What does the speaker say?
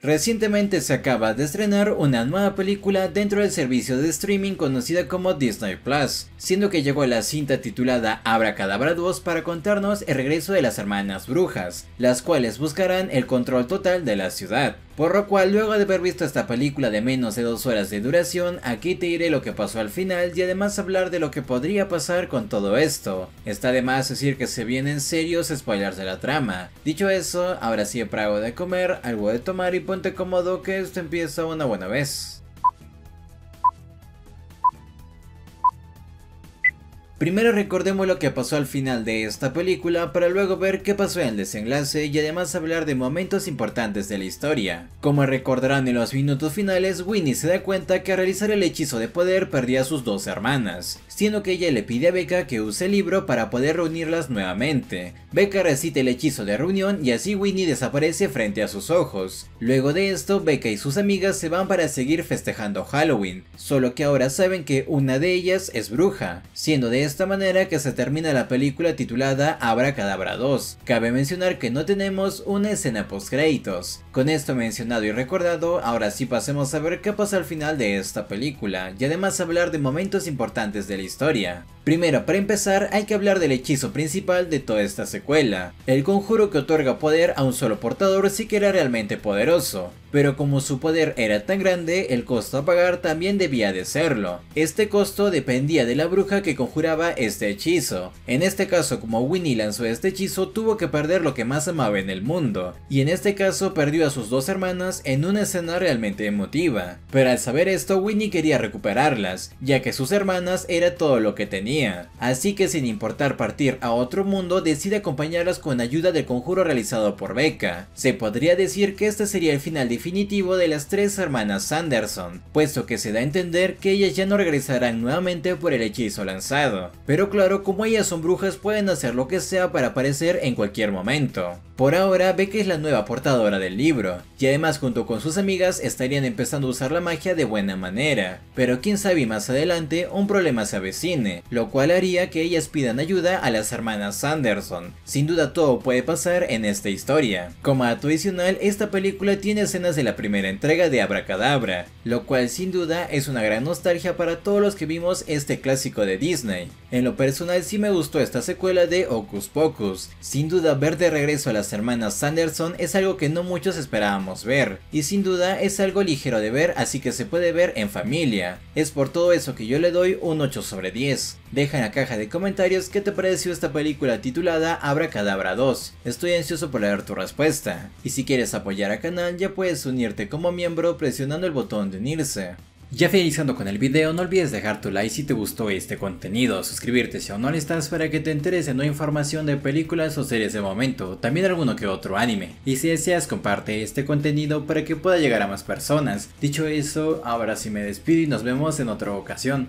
Recientemente se acaba de estrenar una nueva película dentro del servicio de streaming conocida como Disney Plus, siendo que llegó la cinta titulada Abracadabra 2 para contarnos el regreso de las hermanas brujas, las cuales buscarán el control total de la ciudad. Por lo cual, luego de haber visto esta película de menos de dos horas de duración, aquí te diré lo que pasó al final y además hablar de lo que podría pasar con todo esto. Está de más decir que se vienen serios spoilers de la trama. Dicho eso, ahora sí para algo de comer, algo de tomar y ponte cómodo que esto empieza una buena vez. Primero recordemos lo que pasó al final de esta película para luego ver qué pasó en el desenlace y además hablar de momentos importantes de la historia. Como recordarán en los minutos finales, Winnie se da cuenta que al realizar el hechizo de poder perdía a sus dos hermanas, siendo que ella le pide a Becca que use el libro para poder reunirlas nuevamente. Becca recita el hechizo de reunión y así Winnie desaparece frente a sus ojos. Luego de esto, Becca y sus amigas se van para seguir festejando Halloween, solo que ahora saben que una de ellas es bruja, siendo de esta manera que se termina la película titulada Abracadabra 2. Cabe mencionar que no tenemos una escena post créditos. Con esto mencionado y recordado, ahora sí pasemos a ver qué pasa al final de esta película, y además hablar de momentos importantes de la historia. Primero, para empezar, hay que hablar del hechizo principal de toda esta secuela, el conjuro que otorga poder a un solo portador si que era realmente poderoso pero como su poder era tan grande, el costo a pagar también debía de serlo. Este costo dependía de la bruja que conjuraba este hechizo. En este caso, como Winnie lanzó este hechizo, tuvo que perder lo que más amaba en el mundo, y en este caso perdió a sus dos hermanas en una escena realmente emotiva. Pero al saber esto, Winnie quería recuperarlas, ya que sus hermanas era todo lo que tenía. Así que sin importar partir a otro mundo, decide acompañarlas con ayuda del conjuro realizado por Becca. Se podría decir que este sería el final de definitivo de las tres hermanas Sanderson, puesto que se da a entender que ellas ya no regresarán nuevamente por el hechizo lanzado. Pero claro, como ellas son brujas pueden hacer lo que sea para aparecer en cualquier momento. Por ahora, Becca es la nueva portadora del libro, y además junto con sus amigas estarían empezando a usar la magia de buena manera, pero quién sabe más adelante un problema se avecine, lo cual haría que ellas pidan ayuda a las hermanas Sanderson. Sin duda todo puede pasar en esta historia. Como adicional, esta película tiene escenas de la primera entrega de Abracadabra, lo cual sin duda es una gran nostalgia para todos los que vimos este clásico de Disney. En lo personal sí me gustó esta secuela de Ocus Pocus, sin duda ver de regreso a las hermanas Sanderson es algo que no muchos esperábamos ver, y sin duda es algo ligero de ver así que se puede ver en familia. Es por todo eso que yo le doy un 8 sobre 10. Deja en la caja de comentarios qué te pareció esta película titulada Abracadabra 2. Estoy ansioso por leer tu respuesta. Y si quieres apoyar al canal ya puedes unirte como miembro presionando el botón de unirse. Ya finalizando con el video, no olvides dejar tu like si te gustó este contenido, suscribirte si aún no lo estás para que te enteres de nueva información de películas o series de momento, también alguno que otro anime. Y si deseas comparte este contenido para que pueda llegar a más personas. Dicho eso, ahora sí me despido y nos vemos en otra ocasión.